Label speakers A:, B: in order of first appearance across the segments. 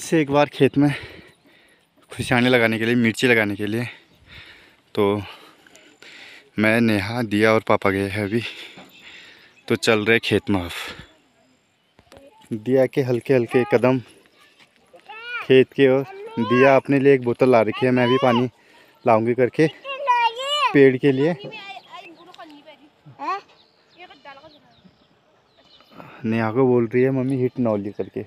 A: यार
B: बार खेत में खुशियाने लगाने के लिए, मिर्ची लगाने के लिए। तो मैं नेहा, दिया और पापा गए हैं
A: अभी। तो चल रहे खेत
B: में अब। दिया के हल्के हल्के कदम खेत के और दिया अपने लिए एक बोतल ला रखे करके ये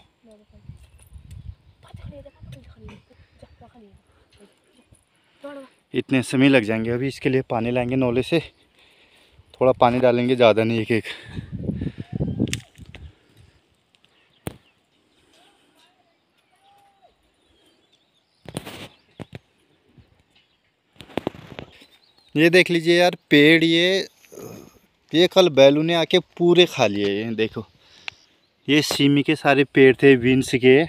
B: इतने समय लग जाएँगे, अभी इसके लिए पानी लाएँगे नौले से। थोड़ा पानी डालेंगे, ज़्यादा नहीं एक एक ये देख लीजिए यार, पेड़, ये ये कल बैलू ने आके पूरे खा लिए, ये देखो। ये सीमी के सारे पेड़ थे, बीन्स के,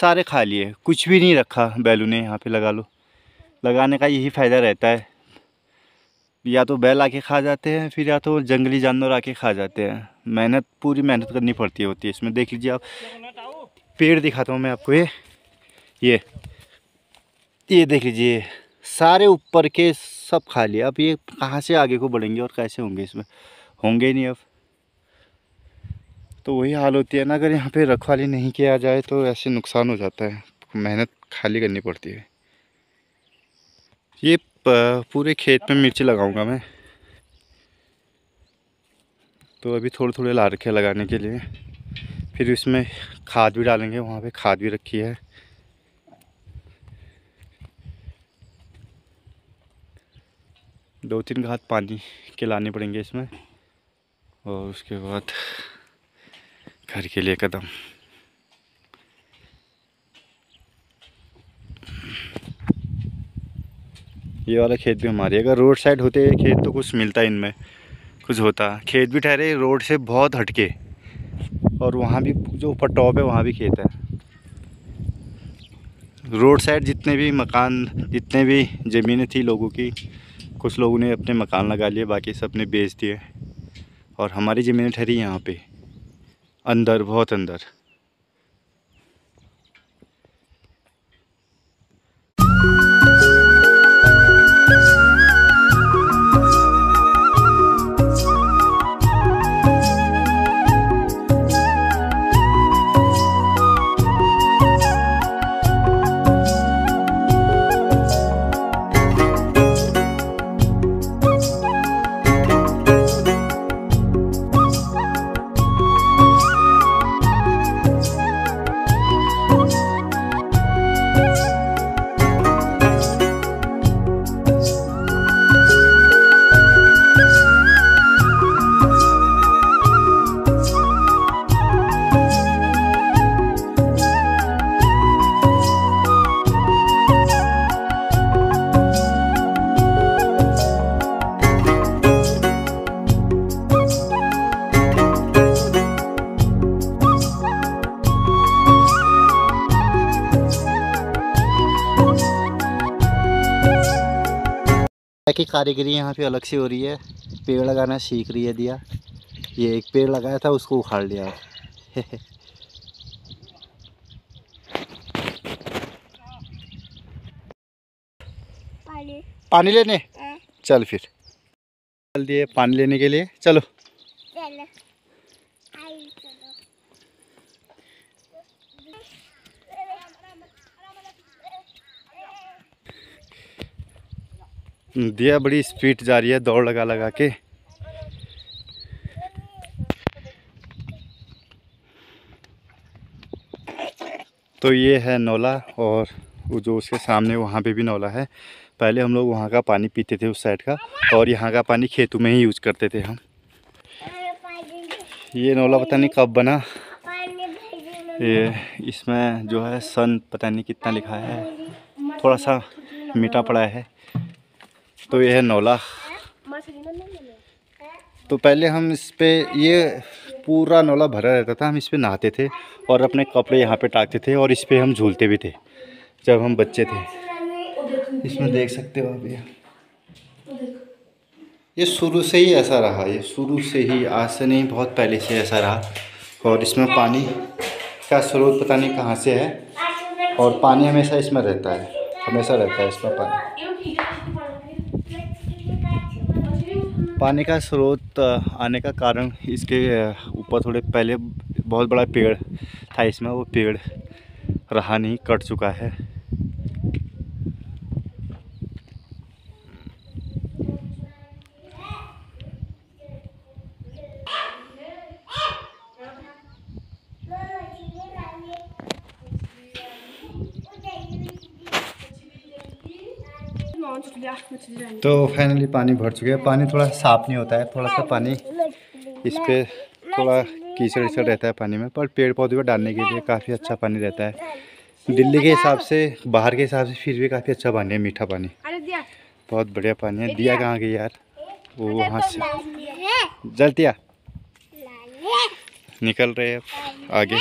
B: सारे खा लिए। कुछ भी नहीं रखा बैलू ने, यहाँ पे लगा लो। लगाने का यही फ़ायदा रहता है। या तो बैल आके खा जाते हैं, फिर या तो जंगली जानवर आके खा जाते हैं। मेहनत, पूरी मेहनत करनी पड़ती होती है इसमें। देख लीजिए आप। पेड़ दिखाता हूँ मैं आपको ये। ये। ये देख लीजिए। सारे ऊपर के सब खा लिए अब ये कहाँ से आगे को बढ़ेंगे और कैसे होंगे इसमें? होंगे नहीं अब। तो वही हाल होती है ना, अगर यहाँ पे रखवाली नहीं किया जाए तो ऐसे नुकसान हो जाता है। मेहनत खाली करनी पड़ती है। ये पूरे खेत में मिर्ची लगाऊँगा मैं। तो अभी थोड़े थोड़े ला रखे लगाने के लिए। फिर इसमें खाद भी डालेंगे, वहाँ पे खाद भी रखी है। दो तीन घात पानी के लाने पड़ेंगे इसमें। और उसके बाद घर के लिए कदम। ये वाला खेत भी हमारी अगर रोड साइड होते खेत तो कुछ मिलता इनमें, कुछ होता। खेत भी ठहरे, रोड से बहुत हटके। और वहाँ भी जो ऊपर टॉप है, वहाँ भी खेत है। रोड साइड जितने भी मकान, जितने भी ज़मीनें थी लोगों की, कुछ लोगों ने अपने मकान लगा लिए, बाकी सबने बेच दिए। और हमारी ज़मीनें ठहरी यहाँ पे। अंदर, बहुत अंदर। की कारीगरी यहाँ पे अलग से हो रही है। पेड़ लगाना सीख रही है दिया। ये एक पेड़ लगाया था उसको उखाड़ लिया।
A: पानी।
B: पानी लेने?
A: हाँ।
B: चल फिर। चल दिए पानी लेने के लिए। चलो
A: चलो आई चलो
B: दिया बड़ी स्पीड जा रही है दौड़ लगा लगा के। तो ये है नौला और वो जो उसके सामने वहाँ पे भी नौला है। पहले हम लोग वहाँ का पानी पीते थे उस साइड का और यहाँ का पानी खेतों में ही यूज़ करते थे हम। ये नौला पता नहीं कब बना। ये इसमें जो है सन पता नहीं कितना लिखा है। थोड़ा सा मीठा पड़ा है। तो ये है नौला। तो पहले हम इस पर ये पूरा नौला भरा रहता था, हम इस पर नहाते थे और अपने कपड़े यहाँ पे टाकते थे और इस पर हम झूलते भी थे जब हम बच्चे थे। इसमें देख सकते हो आप ये। ये शुरू से ही ऐसा रहा, ये शुरू से ही, आज से नहीं, बहुत पहले से ऐसा रहा। और इसमें पानी का स्रोत पता नहीं कहाँ से है और पानी हमेशा इसमें रहता है, हमेशा रहता है इसमें पानी। पानी का स्रोत, आने का कारण इसके ऊपर थोड़े पहले बहुत बड़ा पेड़ था, इसमें वो पेड़ रहा नहीं, कट चुका है। तो फाइनली पानी भर चुके हैं। पानी थोड़ा साफ़ नहीं होता है थोड़ा सा पानी इस पर थोड़ा कीचड़ कीचड़ रहता है पानी में पर पेड़ पौधे को डालने के लिए काफ़ी अच्छा पानी रहता है। दिल्ली के हिसाब से बाहर के हिसाब से फिर भी काफ़ी अच्छा पानी है मीठा पानी। बहुत बढ़िया पानी है। दिया कहाँ गई यार? वो वहाँ से। जल्दिया निकल रहे हैं आगे।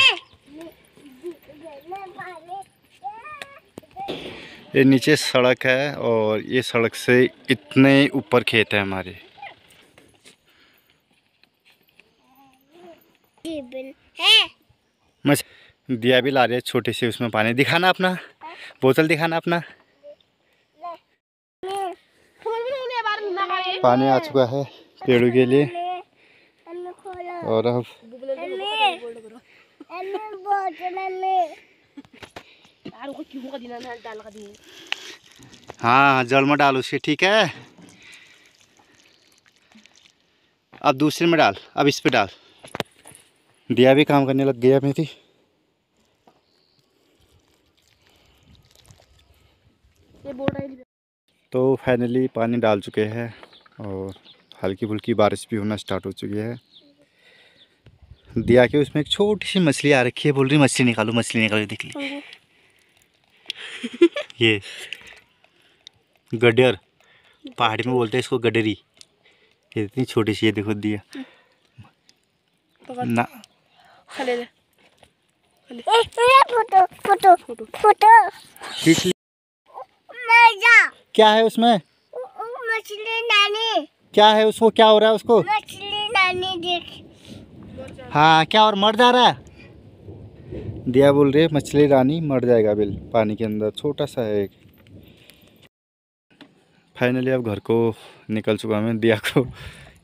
B: ये नीचे सड़क है और ये सड़क से इतने ऊपर खेत है हमारे।
A: है।
B: मछ दिया भी ला रहे हैं छोटे से उसमें पानी। दिखाना अपना। बोतल दिखाना अपना। पानी आ चुका है पेड़ों के लिए। और अब हाँ। जल में डाल उसके ठीक है? अब दूसरे में डाल अब इस पे डाल। दिया भी काम करने लग गया मेरी। तो फाइनली पानी डाल चुके हैं और हल्की फुल्की बारिश भी होना स्टार्ट हो चुकी है। दिया के उसमें एक छोटी सी मछली आ रखी है बोल रही मछली निकालो मछली निकालो देख ली। ये गडर पहाड़ी में बोलते हैं इसको गडरी। ये इतनी छोटी सी है देखो दिया। ना।
A: Photo photo photo.
B: खींच
A: मज़ा
B: क्या है उसमें?
A: मछली नानी।
B: क्या है उसको क्या हो रहा है उसको?
A: मछली नानी देख।
B: हाँ क्या और मर जा रहा है? दिया बोल रही है मछली रानी मर जाएगा बिल, पानी के अंदर, छोटा सा है एक। फाइनली अब घर को निकल चुका मैं, दिया को,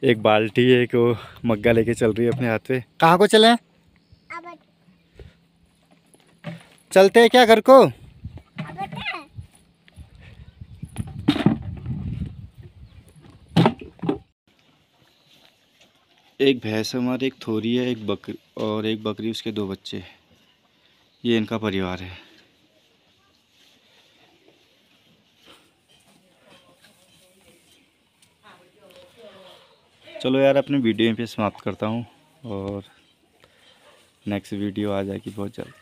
B: एक बाल्टी है एक मग्गा लेके चल रही है अपने हाथ पे। कहाँ को चले? चलते हैं क्या घर को? एक भैंस हमारे, एक थोरी है, एक बकरी, और एक बकरी, उसके दो बच्चे हैं। ये इनका परिवार है। चलो यार, अपने वीडियो पे समाप्त करता हूँ और नेक्स्ट वीडियो आ जाएगी बहुत जल्द।